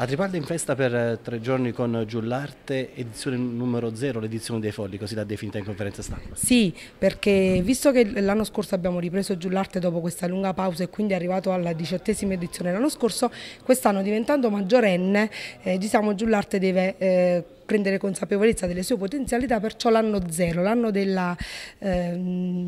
A Tripalda in festa per eh, tre giorni con Giullarte, edizione numero zero, l'edizione dei folli, così l'ha definita in conferenza stampa. Sì, perché visto che l'anno scorso abbiamo ripreso Giullarte dopo questa lunga pausa e quindi è arrivato alla diciottesima edizione l'anno scorso, quest'anno diventando maggiorenne, eh, diciamo Giullarte deve... Eh, prendere consapevolezza delle sue potenzialità, perciò l'anno zero, l'anno della eh,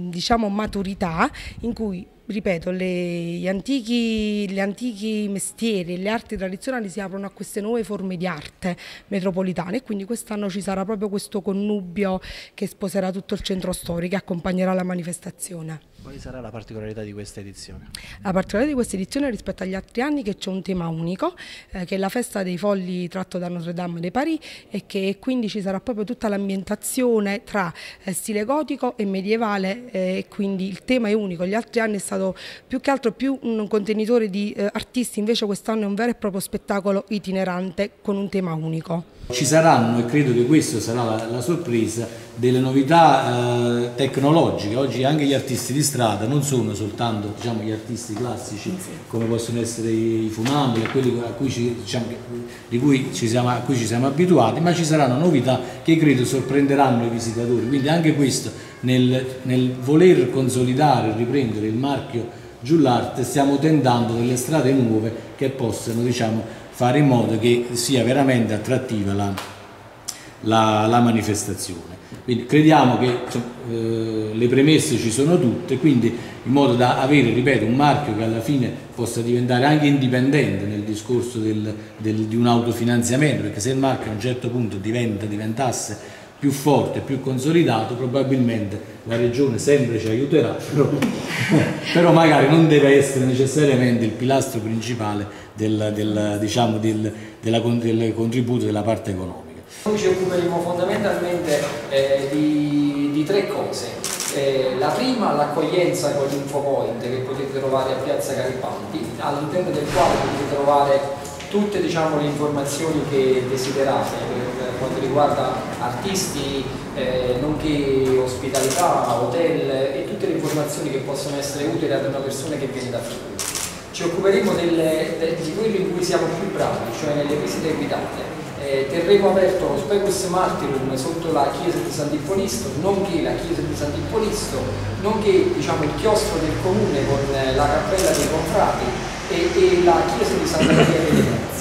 diciamo, maturità in cui ripeto, le, gli, antichi, gli, antichi, mestieri e le arti tradizionali si aprono a queste nuove forme di arte metropolitane e quindi quest'anno ci sarà proprio questo connubio che sposerà tutto il centro storico e accompagnerà la manifestazione. Quale sarà la particolarità di questa edizione? La particolarità di questa edizione rispetto agli altri anni è che c'è un tema unico, eh, che è la festa dei fogli tratto da Notre Dame de Paris e che quindi ci sarà proprio tutta l'ambientazione tra eh, stile gotico e medievale eh, e quindi il tema è unico. Gli altri anni è stato più che altro più un contenitore di eh, artisti, invece quest'anno è un vero e proprio spettacolo itinerante con un tema unico. Ci saranno, e credo che questa sarà la, la sorpresa, delle novità eh, tecnologiche. Oggi anche gli artisti di strada non sono soltanto diciamo, gli artisti classici come possono essere i funamboli, quelli a cui ci, diciamo, cui ci siamo, a cui ci siamo abituati, ma ci saranno novità che credo sorprenderanno i visitatori. Quindi anche questo nel, nel voler consolidare e riprendere il marchio Giullarte stiamo tentando delle strade nuove che possano diciamo, fare in modo che sia veramente attrattiva la, la, la manifestazione. Quindi crediamo che eh, le premesse ci sono tutte, quindi in modo da avere, ripeto, un marchio che alla fine possa diventare anche indipendente nel discorso del, del, di un autofinanziamento, perché se il marchio a un certo punto diventa, diventasse più forte, più consolidato, probabilmente la regione sempre ci aiuterà, però, però magari non deve essere necessariamente il pilastro principale del, del, diciamo, del contributo della parte economica. Noi ci occuperemo fondamentalmente eh, di, di, tre cose. Eh, la prima, l'accoglienza con l'Infopoint che potete trovare a Piazza Garibaldi, all'interno del quale potete trovare tutte diciamo, le informazioni che desiderate quanto riguarda artisti, eh, nonché ospitalità, hotel e tutte le informazioni che possono essere utili ad una persona che viene da fuori. Ci occuperemo delle, de, di quello in cui siamo più bravi, cioè nelle visite guidate. Eh, terremo aperto lo Specus Martyrum sotto la chiesa di Sant'Ippolisto, nonché la chiesa di Sant'Ippolisto, nonché diciamo, il chiostro del comune con la cappella dei confrati e, e la chiesa di Santa Maria delle Grazie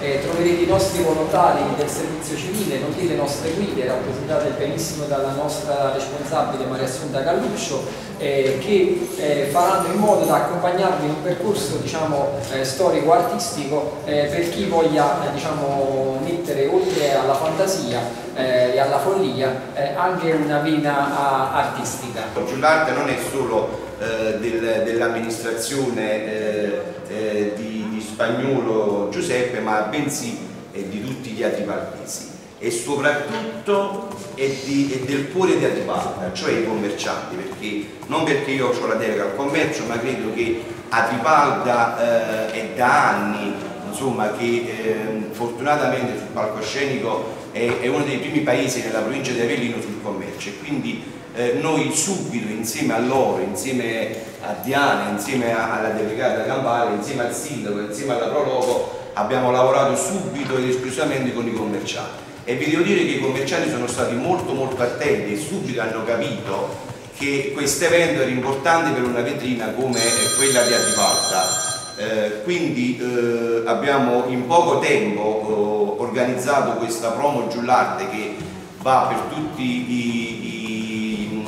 eh, troverete i nostri volontari del servizio civile, nonché le nostre guide, rappresentate benissimo dalla nostra responsabile Maria Assunta Galluccio, eh, che eh, faranno in modo da accompagnarvi in un percorso diciamo, eh, storico-artistico eh, per chi voglia eh, diciamo, mettere oltre alla fantasia e alla follia anche una vena artistica. Giullarte non è solo del, dell'amministrazione di spagnolo Giuseppe, ma bensì di tutti gli atripaltesi e soprattutto è, di, è, del cuore di Atripalda, cioè i commercianti, perché non perché io ho la delega al commercio, ma credo che Atripalda eh, è da anni insomma, che eh, fortunatamente sul palcoscenico è, è, uno dei primi paesi nella provincia di Avellino sul commercio e quindi eh, noi subito insieme a loro, insieme a Diana, insieme alla delegata Campale, insieme al sindaco, insieme alla Prologo abbiamo lavorato subito ed esclusivamente con i commercianti. E vi devo dire che i commercianti sono stati molto molto attenti e subito hanno capito che questo evento era importante per una vetrina come quella di Adipalta eh, quindi eh, abbiamo in poco tempo eh, organizzato questa promo Giullarte che va per tutti i,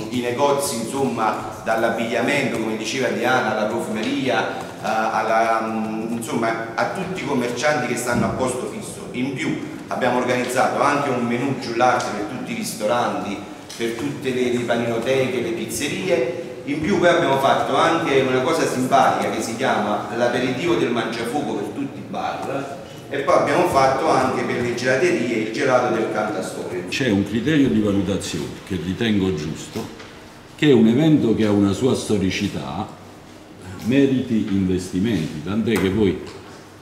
i, i negozi insomma dall'abbigliamento come diceva Diana alla profumeria alla, mm, insomma, a tutti i commercianti che stanno a posto fisso. In più abbiamo organizzato anche un menù Giullarte per tutti i ristoranti per tutte le, le paninoteche, le pizzerie. In più poi abbiamo fatto anche una cosa simpatica che si chiama l'aperitivo del mangiafuoco per tutti i bar. E poi abbiamo fatto anche per le gelaterie il gelato del cantastorie. C'è un criterio di valutazione che ritengo giusto, che è un evento che ha una sua storicità, meriti investimenti, tant'è che voi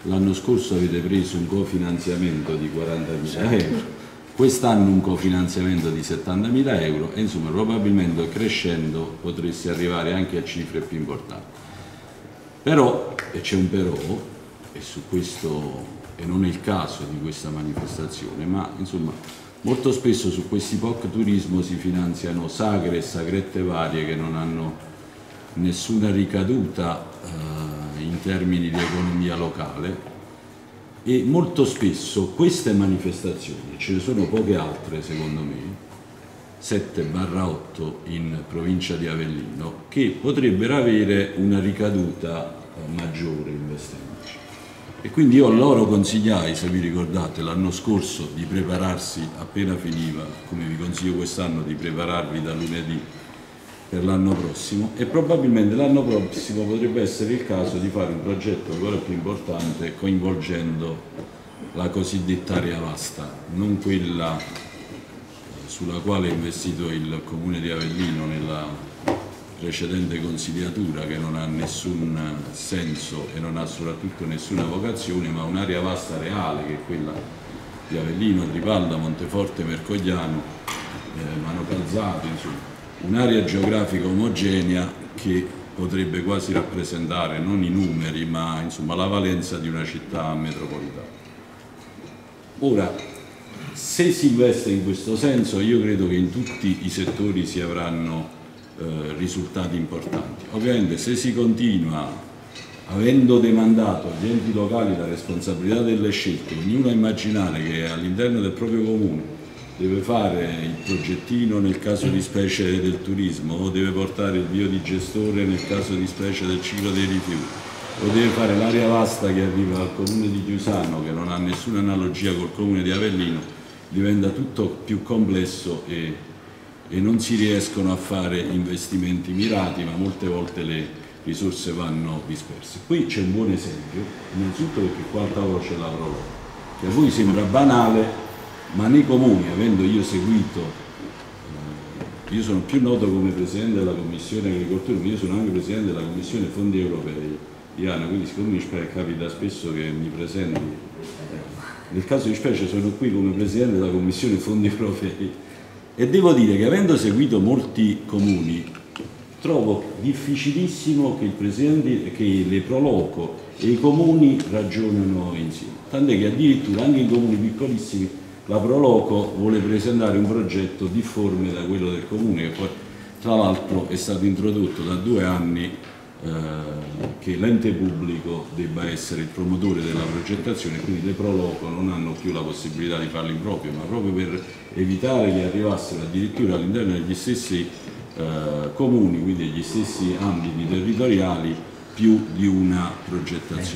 l'anno scorso avete preso un cofinanziamento di 40.000 euro quest'anno un cofinanziamento di 70.000 euro e insomma probabilmente crescendo potresti arrivare anche a cifre più importanti. Però, e c'è un però, e su questo e non è il caso di questa manifestazione, ma insomma molto spesso su questi POC turismo si finanziano sagre e sagrette varie che non hanno nessuna ricaduta eh, in termini di economia locale e molto spesso queste manifestazioni, ce ne sono poche altre secondo me, 7-8 in provincia di Avellino, che potrebbero avere una ricaduta eh, maggiore investendoci. E quindi io loro consigliai, se vi ricordate, l'anno scorso di prepararsi appena finiva, come vi consiglio quest'anno, di prepararvi da lunedì per l'anno prossimo e probabilmente l'anno prossimo potrebbe essere il caso di fare un progetto ancora più importante coinvolgendo la cosiddetta area vasta, non quella sulla quale ha investito il comune di Avellino nella precedente consigliatura che non ha nessun senso e non ha soprattutto nessuna vocazione, ma un'area vasta reale che è quella di Avellino, Ripalda, Monteforte, Mercogliano, eh, Mano Calzato, insomma un'area geografica omogenea che potrebbe quasi rappresentare non i numeri ma insomma, la valenza di una città metropolitana. Ora, se si investe in questo senso io credo che in tutti i settori si avranno eh, risultati importanti. Ovviamente se si continua avendo demandato agli enti locali la responsabilità delle scelte, ognuno a immaginare che all'interno del proprio comune deve fare il progettino nel caso di specie del turismo o deve portare il biodigestore nel caso di specie del ciclo dei rifiuti o deve fare l'area vasta che arriva al comune di Chiusano che non ha nessuna analogia col comune di Avellino diventa tutto più complesso e, e non si riescono a fare investimenti mirati ma molte volte le risorse vanno disperse. Qui c'è un buon esempio, innanzitutto perché qua al tavolo c'è la prova, che a voi sembra banale ma nei comuni, avendo io seguito, eh, io sono più noto come Presidente della Commissione Agricoltura, ma io sono anche Presidente della Commissione Fondi Europei, Diana, quindi siccome mi capita spesso che mi presenti, nel caso di specie sono qui come Presidente della Commissione Fondi Europei. E devo dire che avendo seguito molti comuni trovo difficilissimo che il Presidente, che le Proloco e i comuni ragionano insieme, tant'è che addirittura anche i comuni piccolissimi la Proloco vuole presentare un progetto difforme da quello del Comune che poi tra l'altro è stato introdotto da due anni eh, che l'ente pubblico debba essere il promotore della progettazione quindi le Proloco non hanno più la possibilità di farlo in proprio ma proprio per evitare che arrivassero addirittura all'interno degli stessi eh, comuni quindi degli stessi ambiti territoriali più di una progettazione